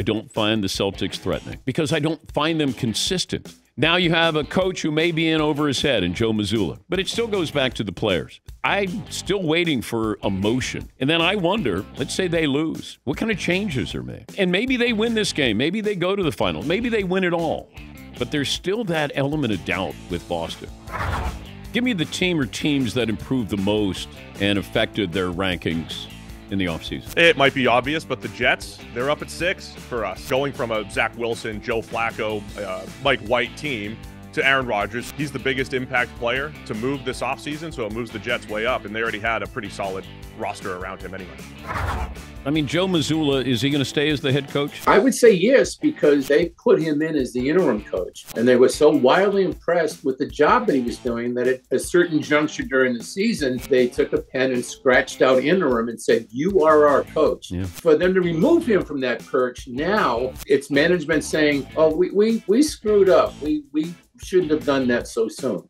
I don't find the Celtics threatening because I don't find them consistent. Now you have a coach who may be in over his head in Joe Mazzulla, but it still goes back to the players. I'm still waiting for emotion. And then I wonder, let's say they lose, what kind of changes are made? And maybe they win this game. Maybe they go to the final. Maybe they win it all. But there's still that element of doubt with Boston. Give me the team or teams that improved the most and affected their rankings in the offseason. It might be obvious, but the Jets, they're up at six for us. Going from a Zach Wilson, Joe Flacco, uh, Mike White team to Aaron Rodgers. He's the biggest impact player to move this offseason, so it moves the Jets way up, and they already had a pretty solid roster around him anyway. I mean, Joe Mazzulla, is he going to stay as the head coach? I would say yes, because they put him in as the interim coach. And they were so wildly impressed with the job that he was doing that at a certain juncture during the season, they took a pen and scratched out interim and said, You are our coach. Yeah. For them to remove him from that perch, now it's management saying, Oh, we, we, we screwed up. We, we shouldn't have done that so soon.